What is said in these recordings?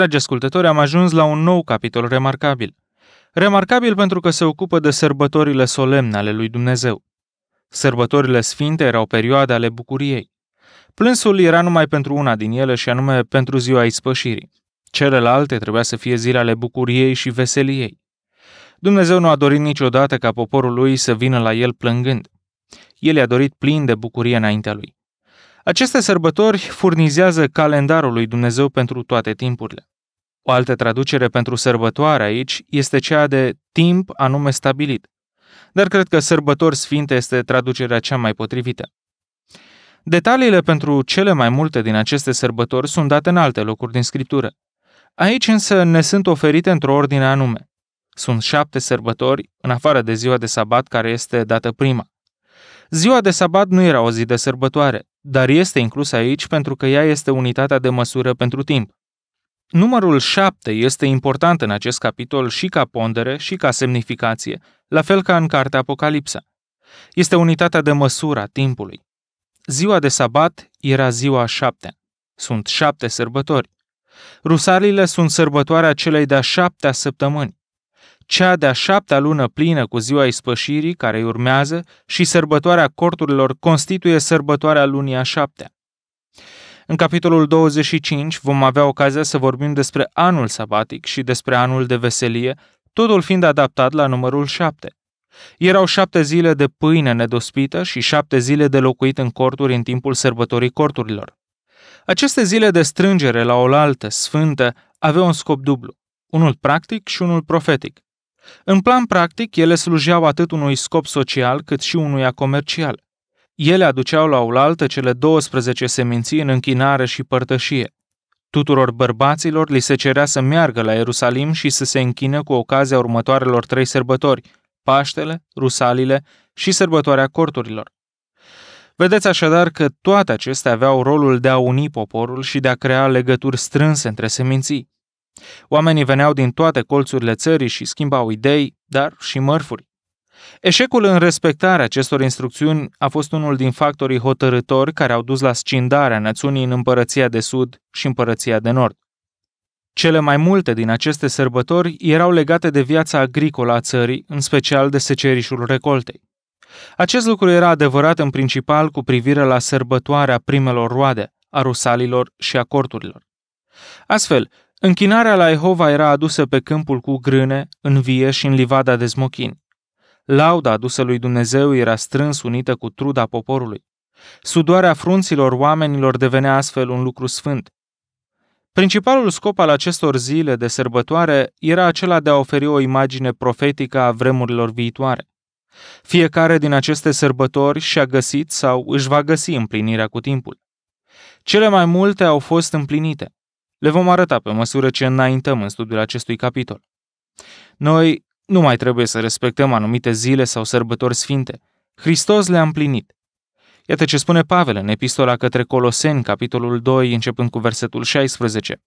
Dragi ascultători, am ajuns la un nou capitol remarcabil. Remarcabil pentru că se ocupă de sărbătorile solemne ale lui Dumnezeu. Sărbătorile sfinte erau perioade ale bucuriei. Plânsul era numai pentru una din ele și anume pentru ziua ispășirii. Celelalte trebuia să fie zile ale bucuriei și veseliei. Dumnezeu nu a dorit niciodată ca poporul lui să vină la el plângând. El i-a dorit plin de bucurie înaintea lui. Aceste sărbători furnizează calendarul lui Dumnezeu pentru toate timpurile. O altă traducere pentru sărbătoare aici este cea de timp anume stabilit. Dar cred că sărbători sfinte este traducerea cea mai potrivită. Detaliile pentru cele mai multe din aceste sărbători sunt date în alte locuri din Scriptură. Aici însă ne sunt oferite într-o ordine anume. Sunt șapte sărbători, în afară de ziua de sabat care este dată prima. Ziua de sabat nu era o zi de sărbătoare, dar este inclusă aici pentru că ea este unitatea de măsură pentru timp. Numărul 7 este important în acest capitol și ca pondere și ca semnificație, la fel ca în cartea Apocalipsa. Este unitatea de măsură a timpului. Ziua de sabat era ziua a șaptea. Sunt șapte sărbători. Rusalile sunt sărbătoarea celei de-a șaptea săptămâni cea de-a șaptea lună plină cu ziua ispășirii care îi urmează și sărbătoarea corturilor constituie sărbătoarea lunii a șaptea. În capitolul 25 vom avea ocazia să vorbim despre anul sabatic și despre anul de veselie, totul fiind adaptat la numărul șapte. Erau șapte zile de pâine nedospită și șapte zile de locuit în corturi în timpul sărbătorii corturilor. Aceste zile de strângere la oaltă sfântă aveau un scop dublu, unul practic și unul profetic. În plan practic, ele slujeau atât unui scop social cât și unuia comercial. Ele aduceau la oaltă cele 12 seminții în închinare și părtășie. Tuturor bărbaților li se cerea să meargă la Ierusalim și să se închină cu ocazia următoarelor trei sărbători, Paștele, Rusalile și sărbătoarea corturilor. Vedeți așadar că toate acestea aveau rolul de a uni poporul și de a crea legături strânse între seminții. Oamenii veneau din toate colțurile țării și schimbau idei, dar și mărfuri. Eșecul în respectarea acestor instrucțiuni a fost unul din factorii hotărători care au dus la scindarea națiunii în împărăția de sud și împărăția de nord. Cele mai multe din aceste sărbători erau legate de viața agricolă a țării, în special de secerișul recoltei. Acest lucru era adevărat în principal cu privire la sărbătoarea primelor roade, a rusalilor și a corturilor. Astfel, Închinarea la Jehova era adusă pe câmpul cu grâne, în vie și în livada de smochin. Lauda adusă lui Dumnezeu era strâns unită cu truda poporului. Sudoarea frunților oamenilor devenea astfel un lucru sfânt. Principalul scop al acestor zile de sărbătoare era acela de a oferi o imagine profetică a vremurilor viitoare. Fiecare din aceste sărbători și-a găsit sau își va găsi împlinirea cu timpul. Cele mai multe au fost împlinite. Le vom arăta pe măsură ce înaintăm în studiul acestui capitol. Noi nu mai trebuie să respectăm anumite zile sau sărbători sfinte. Hristos le-a împlinit. Iată ce spune Pavel în epistola către Coloseni, capitolul 2, începând cu versetul 16.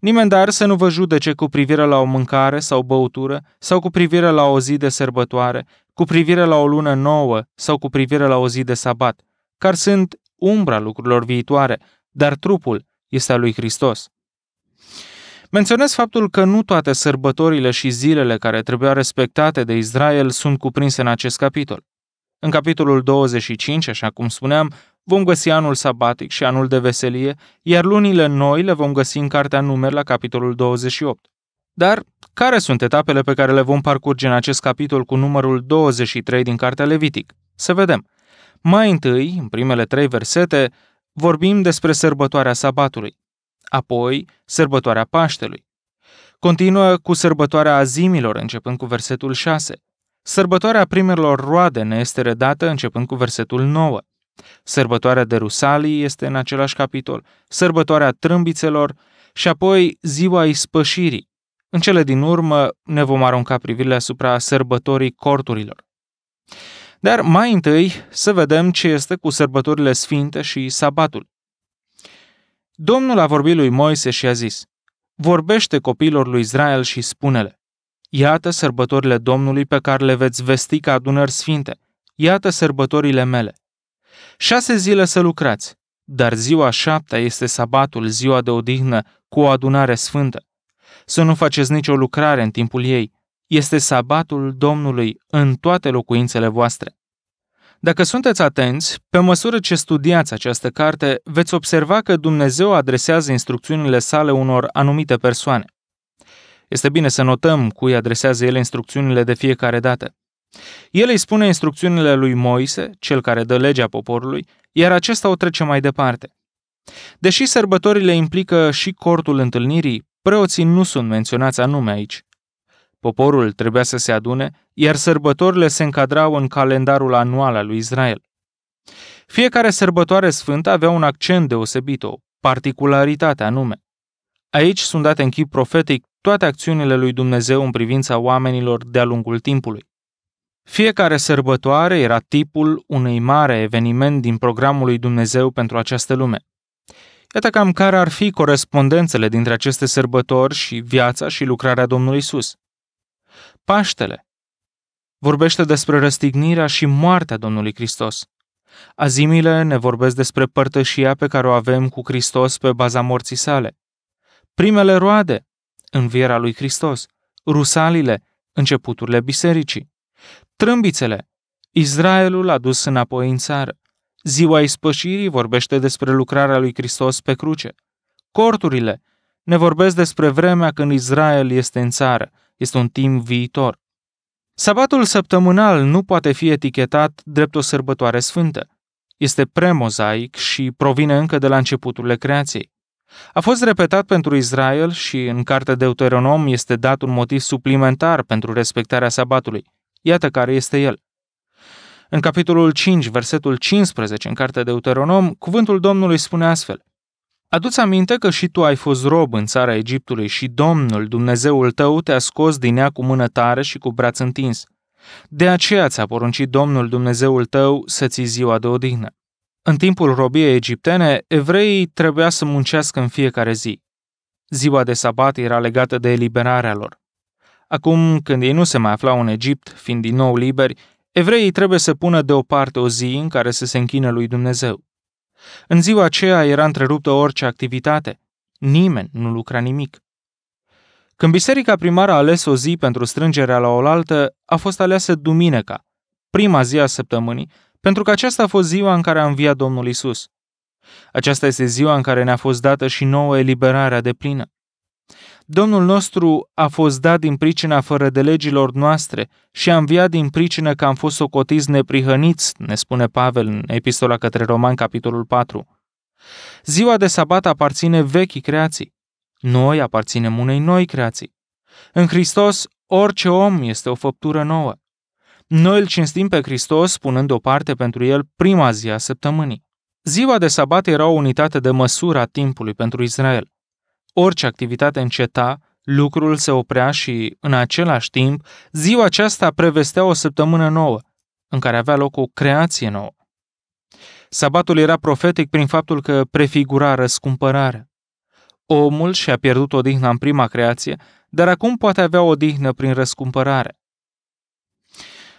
Nimeni dar să nu vă judece cu privire la o mâncare sau băutură, sau cu privire la o zi de sărbătoare, cu privire la o lună nouă, sau cu privire la o zi de sabat, care sunt umbra lucrurilor viitoare, dar trupul este a lui Hristos. Menționez faptul că nu toate sărbătorile și zilele care trebuiau respectate de Israel sunt cuprinse în acest capitol. În capitolul 25, așa cum spuneam, vom găsi anul sabatic și anul de veselie, iar lunile noi le vom găsi în cartea numeri la capitolul 28. Dar care sunt etapele pe care le vom parcurge în acest capitol cu numărul 23 din cartea Levitic? Să vedem. Mai întâi, în primele trei versete, vorbim despre sărbătoarea sabatului, apoi sărbătoarea Paștelui. Continuă cu sărbătoarea azimilor, începând cu versetul 6. Sărbătoarea primelor roade ne este redată, începând cu versetul 9. Sărbătoarea de Rusalii este în același capitol, sărbătoarea trâmbițelor și apoi ziua ispășirii. În cele din urmă ne vom arunca privirile asupra sărbătorii corturilor. Dar mai întâi să vedem ce este cu sărbătorile sfinte și sabatul. Domnul a vorbit lui Moise și a zis, Vorbește copiilor lui Israel și spune-le, Iată sărbătorile Domnului pe care le veți vesti ca adunări sfinte, iată sărbătorile mele. Șase zile să lucrați, dar ziua șaptea este sabatul, ziua de odihnă, cu o adunare sfântă. Să nu faceți nicio lucrare în timpul ei. Este sabatul Domnului în toate locuințele voastre. Dacă sunteți atenți, pe măsură ce studiați această carte, veți observa că Dumnezeu adresează instrucțiunile sale unor anumite persoane. Este bine să notăm cui adresează el instrucțiunile de fiecare dată. El îi spune instrucțiunile lui Moise, cel care dă legea poporului, iar acesta o trece mai departe. Deși sărbătorile implică și cortul întâlnirii, preoții nu sunt menționați anume aici. Poporul trebuia să se adune, iar sărbătorile se încadrau în calendarul anual al lui Israel. Fiecare sărbătoare sfântă avea un accent deosebit, o particularitate anume. Aici sunt date în chip profetic toate acțiunile lui Dumnezeu în privința oamenilor de-a lungul timpului. Fiecare sărbătoare era tipul unui mare eveniment din programul lui Dumnezeu pentru această lume. Iată cam care ar fi corespondențele dintre aceste sărbători și viața și lucrarea Domnului Isus. Paștele vorbește despre răstignirea și moartea Domnului Hristos. Azimile ne vorbesc despre părtășia pe care o avem cu Hristos pe baza morții sale. Primele roade, învierea lui Hristos. Rusalile, începuturile bisericii. Trâmbițele, Israelul a dus înapoi în țară. Ziua ispășirii vorbește despre lucrarea lui Hristos pe cruce. Corturile ne vorbesc despre vremea când Israel este în țară, este un timp viitor. Sabatul săptămânal nu poate fi etichetat drept o sărbătoare sfântă. Este premozaic și provine încă de la începuturile creației. A fost repetat pentru Israel și în cartea Deuteronom este dat un motiv suplimentar pentru respectarea sabatului. Iată care este el. În capitolul 5, versetul 15, în cartea Deuteronom, cuvântul Domnului spune astfel. Aduți aminte că și tu ai fost rob în țara Egiptului și Domnul, Dumnezeul tău, te-a scos din ea cu mână tare și cu braț întins. De aceea ți-a poruncit Domnul Dumnezeul tău să ții ziua de odihnă. În timpul robiei egiptene, evreii trebuia să muncească în fiecare zi. Ziua de sabat era legată de eliberarea lor. Acum, când ei nu se mai aflau în Egipt, fiind din nou liberi, evreii trebuie să pună deoparte o zi în care să se închină lui Dumnezeu. În ziua aceea era întreruptă orice activitate. Nimeni nu lucra nimic. Când biserica primară a ales o zi pentru strângerea la oaltă, a fost aleasă duminica, prima zi a săptămânii, pentru că aceasta a fost ziua în care a înviat Domnul Isus. Aceasta este ziua în care ne-a fost dată și nouă eliberarea de plină. Domnul nostru a fost dat din pricina fără de legilor noastre și a înviat din pricină că am fost socotiți neprihăniți, ne spune Pavel în epistola către Roman, capitolul 4. Ziua de sabat aparține vechii creații. Noi aparținem unei noi creații. În Hristos, orice om este o făptură nouă. Noi îl cinstim pe Hristos, spunând deoparte pentru el prima zi a săptămânii. Ziua de sabat era o unitate de măsură a timpului pentru Israel. Orice activitate înceta, lucrul se oprea și, în același timp, ziua aceasta prevestea o săptămână nouă, în care avea loc o creație nouă. Sabatul era profetic prin faptul că prefigura răscumpărarea. Omul și-a pierdut odihna în prima creație, dar acum poate avea odihnă prin răscumpărare.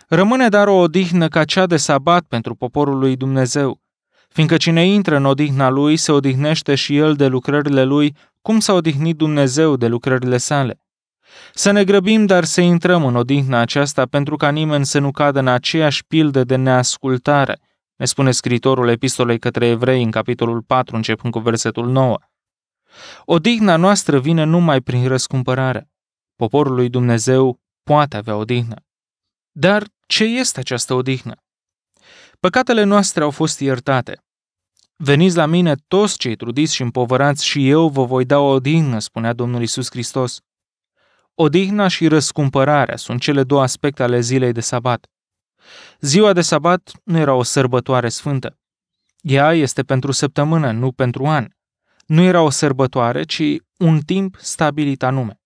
Rămâne dar o odihnă ca cea de sabat pentru poporul lui Dumnezeu, fiindcă cine intră în odihna lui se odihnește și el de lucrările lui, cum s-a odihnit Dumnezeu de lucrările sale. Să ne grăbim, dar să intrăm în odihna aceasta pentru ca nimeni să nu cadă în aceeași pildă de neascultare, ne spune scritorul epistolei către evrei în capitolul 4, începând cu versetul 9. Odihna noastră vine numai prin răscumpărare. Poporul lui Dumnezeu poate avea odihnă. Dar ce este această odihnă? Păcatele noastre au fost iertate. Veniți la mine toți cei trudiți și împovărați și eu vă voi da o odihnă, spunea Domnul Isus Hristos. Odihna și răscumpărarea sunt cele două aspecte ale zilei de sabat. Ziua de sabat nu era o sărbătoare sfântă. Ea este pentru săptămână, nu pentru an. Nu era o sărbătoare, ci un timp stabilit anume.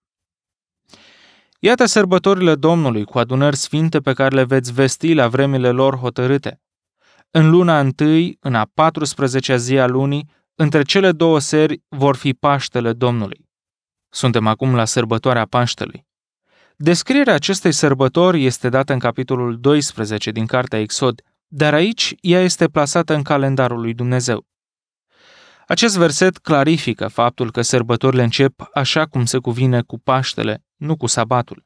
Iată sărbătorile Domnului cu adunări sfinte pe care le veți vesti la vremile lor hotărâte. În luna întâi, în a 14-a zi a lunii, între cele două seri vor fi Paștele Domnului. Suntem acum la sărbătoarea Paștelui. Descrierea acestei sărbători este dată în capitolul 12 din Cartea Exod, dar aici ea este plasată în calendarul lui Dumnezeu. Acest verset clarifică faptul că sărbătorile încep așa cum se cuvine cu Paștele, nu cu sabatul.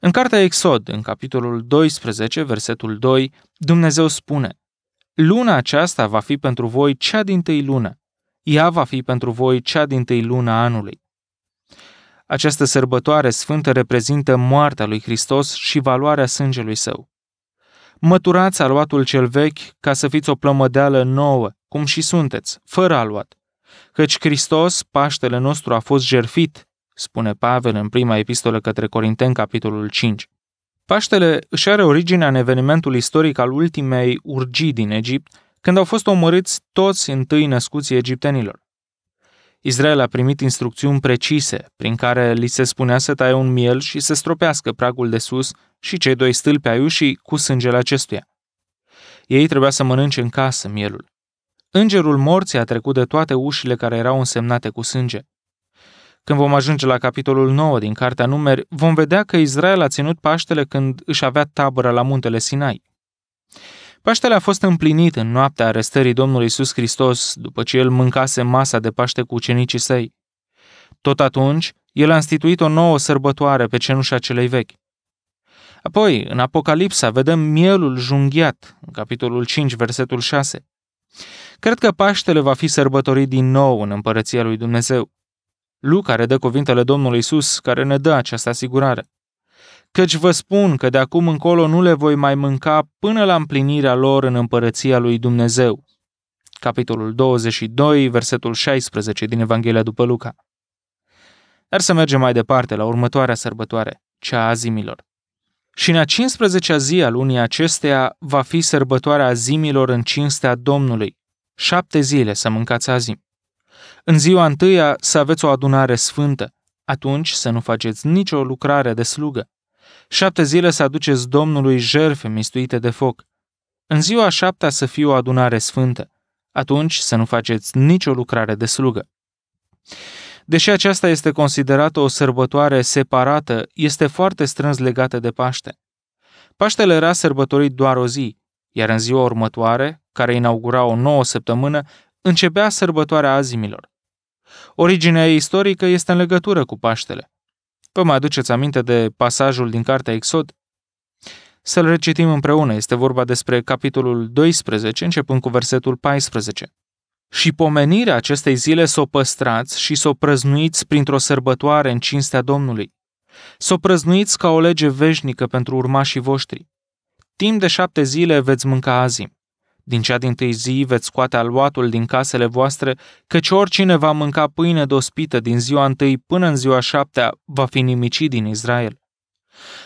În cartea Exod, în capitolul 12, versetul 2, Dumnezeu spune Luna aceasta va fi pentru voi cea din tâi lună. Ea va fi pentru voi cea din tâi lună anului. Această sărbătoare sfântă reprezintă moartea lui Hristos și valoarea sângelui său. Măturați aluatul cel vechi ca să fiți o plămădeală nouă, cum și sunteți, fără aluat. Căci Hristos, Paștele nostru, a fost jerfit, spune Pavel în prima epistolă către Corinteni, capitolul 5. Paștele își are originea în evenimentul istoric al ultimei urgii din Egipt, când au fost omorâți toți întâi născuții egiptenilor. Israel a primit instrucțiuni precise, prin care li se spunea să taie un miel și să stropească pragul de sus și cei doi stâlpi ai ușii cu sângele acestuia. Ei trebuia să mănânce în casă mielul. Îngerul morții a trecut de toate ușile care erau însemnate cu sânge. Când vom ajunge la capitolul 9 din Cartea Numeri, vom vedea că Israel a ținut Paștele când își avea tabără la muntele Sinai. Paștele a fost împlinit în noaptea arestării Domnului Isus Hristos, după ce el mâncase masa de Paște cu ucenicii săi. Tot atunci, el a instituit o nouă sărbătoare pe cenușa celei vechi. Apoi, în Apocalipsa, vedem mielul junghiat, în capitolul 5, versetul 6. Cred că Paștele va fi sărbătorit din nou în împărăția lui Dumnezeu. Luca redă cuvintele Domnului Isus care ne dă această asigurare. Căci vă spun că de acum încolo nu le voi mai mânca până la împlinirea lor în împărăția lui Dumnezeu. Capitolul 22, versetul 16 din Evanghelia după Luca. Dar să mergem mai departe la următoarea sărbătoare, cea a zimilor. Și în a 15-a zi a lunii acesteia va fi sărbătoarea azimilor în cinstea Domnului. Șapte zile să mâncați azim. În ziua întâia să aveți o adunare sfântă, atunci să nu faceți nicio lucrare de slugă. Șapte zile să aduceți Domnului jerfe mistuite de foc. În ziua șaptea să fie o adunare sfântă, atunci să nu faceți nicio lucrare de slugă. Deși aceasta este considerată o sărbătoare separată, este foarte strâns legată de Paște. Paștele era sărbătorit doar o zi, iar în ziua următoare, care inaugura o nouă săptămână, începea sărbătoarea azimilor. Originea ei istorică este în legătură cu Paștele. Vă mai aduceți aminte de pasajul din cartea Exod? Să-l recitim împreună. Este vorba despre capitolul 12, începând cu versetul 14. Și pomenirea acestei zile să o păstrați și să o prăznuiți printr-o sărbătoare în cinstea Domnului. Să o prăznuiți ca o lege veșnică pentru urmașii voștri. Timp de șapte zile veți mânca azim. Din cea din tâi zi veți scoate aluatul din casele voastre, căci oricine va mânca pâine dospită din ziua întâi până în ziua șaptea va fi nimicit din Israel.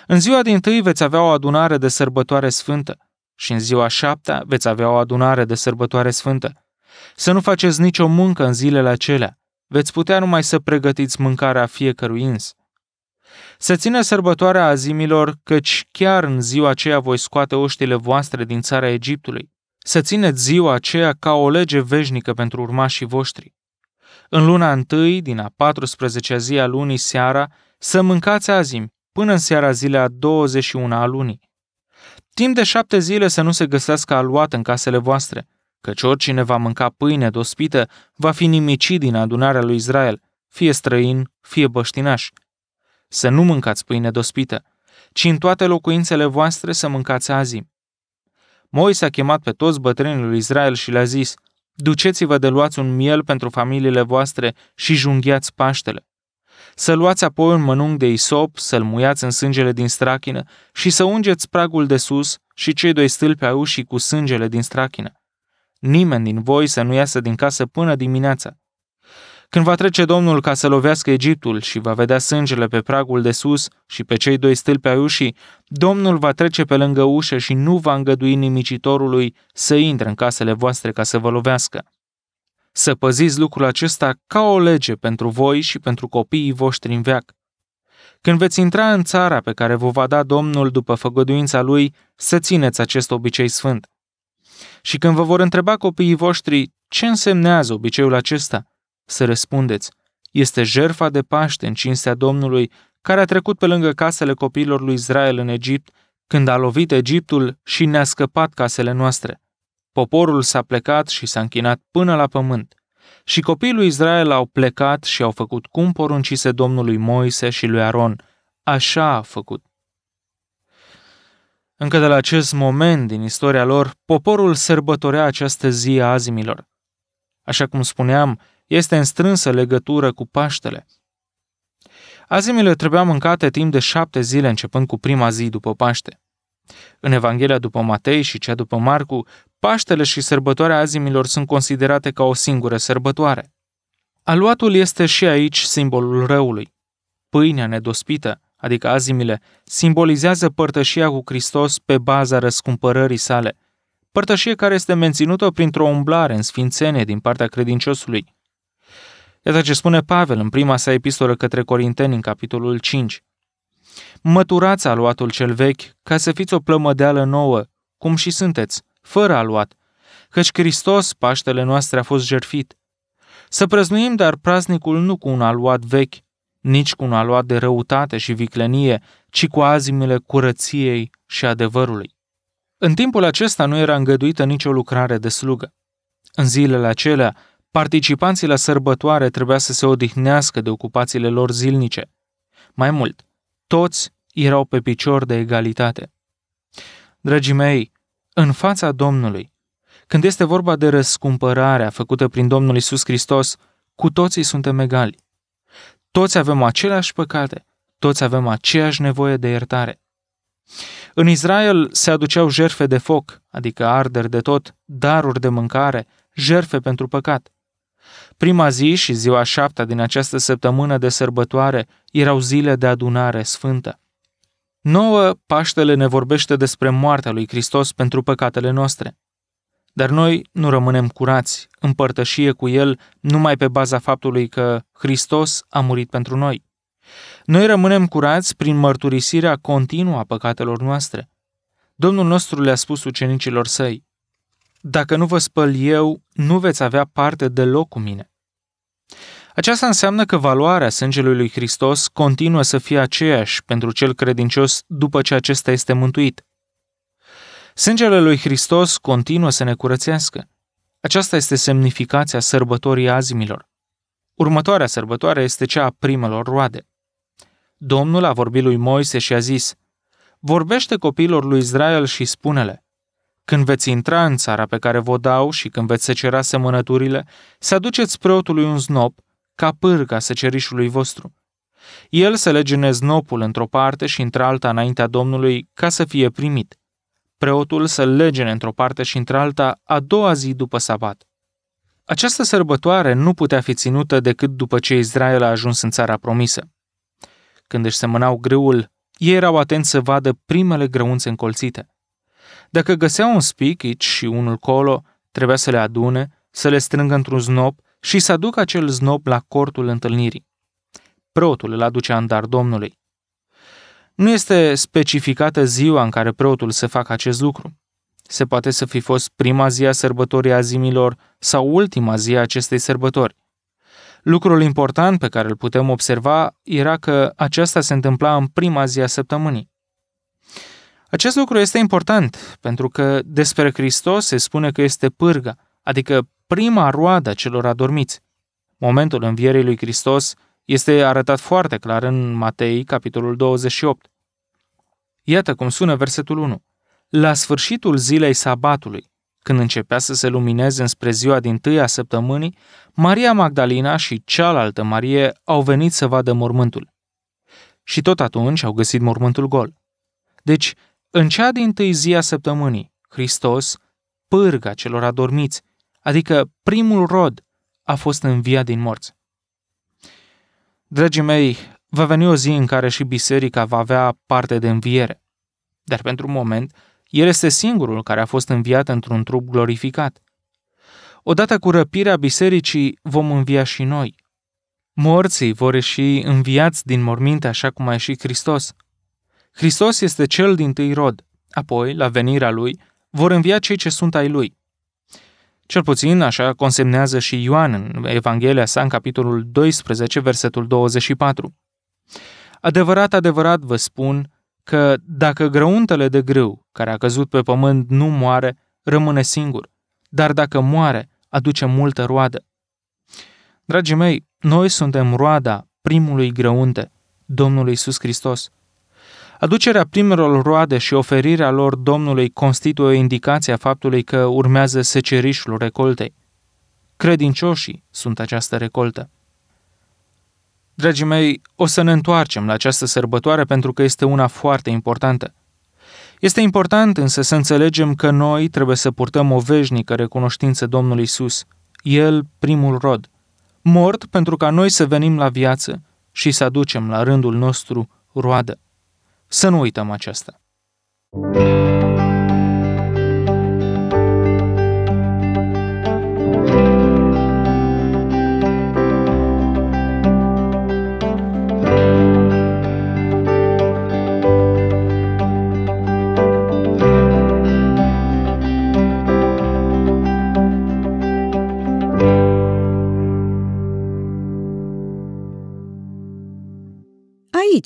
În ziua din tâi veți avea o adunare de sărbătoare sfântă și în ziua șaptea veți avea o adunare de sărbătoare sfântă. Să nu faceți nicio muncă în zilele acelea, veți putea numai să pregătiți mâncarea fiecărui ins. Să ține sărbătoarea azimilor, căci chiar în ziua aceea voi scoate oștile voastre din țara Egiptului să țineți ziua aceea ca o lege veșnică pentru urmașii voștri. În luna întâi, din a 14-a zi a lunii seara, să mâncați azimi, până în seara zilei a 21 a lunii. Timp de șapte zile să nu se găsească aluat în casele voastre, căci oricine va mânca pâine dospită va fi nimicit din adunarea lui Israel, fie străin, fie băștinaș. Să nu mâncați pâine dospită, ci în toate locuințele voastre să mâncați azimi. Moise a chemat pe toți bătrânii lui Israel și le-a zis, Duceți-vă de luați un miel pentru familiile voastre și junghiați Paștele. Să luați apoi un mănunc de isop, să-l muiați în sângele din strachină și să ungeți pragul de sus și cei doi stâlpi ai ușii cu sângele din strachină. Nimeni din voi să nu iasă din casă până dimineața. Când va trece Domnul ca să lovească Egiptul și va vedea sângele pe pragul de sus și pe cei doi stâlpi ai ușii, Domnul va trece pe lângă ușă și nu va îngădui nimicitorului să intre în casele voastre ca să vă lovească. Să păziți lucrul acesta ca o lege pentru voi și pentru copiii voștri în veac. Când veți intra în țara pe care vă va da Domnul după făgăduința lui, să țineți acest obicei sfânt. Și când vă vor întreba copiii voștri ce însemnează obiceiul acesta, să răspundeți, este jerfa de Paște în cinstea Domnului, care a trecut pe lângă casele copiilor lui Israel în Egipt, când a lovit Egiptul și ne-a scăpat casele noastre. Poporul s-a plecat și s-a închinat până la pământ. Și copiii lui Israel au plecat și au făcut cum poruncise Domnului Moise și lui Aron. Așa a făcut. Încă de la acest moment din istoria lor, poporul sărbătorea această zi a azimilor. Așa cum spuneam, este în strânsă legătură cu Paștele. Azimile trebuiau mâncate timp de șapte zile începând cu prima zi după Paște. În Evanghelia după Matei și cea după Marcu, Paștele și sărbătoarea azimilor sunt considerate ca o singură sărbătoare. Aluatul este și aici simbolul răului. Pâinea nedospită, adică azimile, simbolizează părtășia cu Hristos pe baza răscumpărării sale, părtășie care este menținută printr-o umblare în sfințenie din partea credinciosului. Iată ce spune Pavel în prima sa epistolă către Corinteni, în capitolul 5. Măturați aluatul cel vechi, ca să fiți o plămădeală nouă, cum și sunteți, fără aluat, căci Hristos, Paștele noastre, a fost jertfit. Să prăznuim dar praznicul nu cu un aluat vechi, nici cu un aluat de răutate și viclenie, ci cu azimile curăției și adevărului. În timpul acesta nu era îngăduită nicio lucrare de slugă. În zilele acelea, participanții la sărbătoare trebuia să se odihnească de ocupațiile lor zilnice. Mai mult, toți erau pe picior de egalitate. Dragii mei, în fața Domnului, când este vorba de răscumpărarea făcută prin Domnul Isus Hristos, cu toții suntem egali. Toți avem aceleași păcate, toți avem aceeași nevoie de iertare. În Israel se aduceau jerfe de foc, adică arderi de tot, daruri de mâncare, jerfe pentru păcat. Prima zi și ziua șaptea din această săptămână de sărbătoare erau zile de adunare sfântă. Nouă, Paștele ne vorbește despre moartea lui Hristos pentru păcatele noastre. Dar noi nu rămânem curați, în părtășie cu El, numai pe baza faptului că Hristos a murit pentru noi. Noi rămânem curați prin mărturisirea continuă a păcatelor noastre. Domnul nostru le-a spus ucenicilor săi, Dacă nu vă spăl eu, nu veți avea parte deloc cu mine. Aceasta înseamnă că valoarea sângelui lui Hristos continuă să fie aceeași pentru cel credincios după ce acesta este mântuit. Sângele lui Hristos continuă să ne curățească. Aceasta este semnificația sărbătorii azimilor. Următoarea sărbătoare este cea a primelor roade. Domnul a vorbit lui Moise și a zis, Vorbește copiilor lui Israel și spune-le, când veți intra în țara pe care vă dau și când veți secera semănăturile, să aduceți preotului un znop ca pârga secerișului vostru. El să legene znopul într-o parte și într-alta înaintea Domnului ca să fie primit. Preotul să legene într-o parte și într-alta a doua zi după sabat. Această sărbătoare nu putea fi ținută decât după ce Israel a ajuns în țara promisă. Când își semănau grâul, ei erau atenți să vadă primele grăunțe încolțite. Dacă găseau un spic aici și unul colo, trebuia să le adune, să le strângă într-un znop și să aducă acel znop la cortul întâlnirii. Preotul îl aducea în dar Domnului. Nu este specificată ziua în care preotul să facă acest lucru. Se poate să fi fost prima zi a sărbătorii azimilor sau ultima zi a acestei sărbători. Lucrul important pe care îl putem observa era că aceasta se întâmpla în prima zi a săptămânii. Acest lucru este important pentru că despre Hristos se spune că este pârga, adică prima roadă a celor adormiți. Momentul învierii lui Hristos este arătat foarte clar în Matei, capitolul 28. Iată cum sună versetul 1. La sfârșitul zilei sabatului, Când începea să se lumineze înspre ziua din tâia săptămânii, Maria Magdalena și cealaltă Marie au venit să vadă mormântul. Și tot atunci au găsit mormântul gol. Deci, în cea din tâi zi a săptămânii, Hristos, pârga celor adormiți, adică primul rod, a fost înviat din morți. Dragii mei, va veni o zi în care și biserica va avea parte de înviere. Dar pentru un moment, el este singurul care a fost înviat într-un trup glorificat. Odată cu răpirea bisericii vom învia și noi. Morții vor ieși înviați din morminte așa cum a ieșit Hristos. Hristos este cel din tâi rod, apoi, la venirea lui, vor învia cei ce sunt ai lui. Cel puțin așa consemnează și Ioan în Evanghelia sa în capitolul 12, versetul 24. Adevărat, adevărat vă spun că dacă grăuntele de grâu care a căzut pe pământ nu moare, rămâne singur, dar dacă moare, aduce multă roadă. Dragii mei, noi suntem roada primului grăunte, Domnul Iisus Hristos. Aducerea primelor roade și oferirea lor Domnului constituie o indicație a faptului că urmează secerișul recoltei. Credincioșii sunt această recoltă. Dragii mei, o să ne întoarcem la această sărbătoare pentru că este una foarte importantă. Este important însă să înțelegem că noi trebuie să purtăm o veșnică recunoștință Domnului Isus, El primul rod, mort pentru ca noi să venim la viață și să aducem la rândul nostru roadă. Să nu uităm aceasta. Aici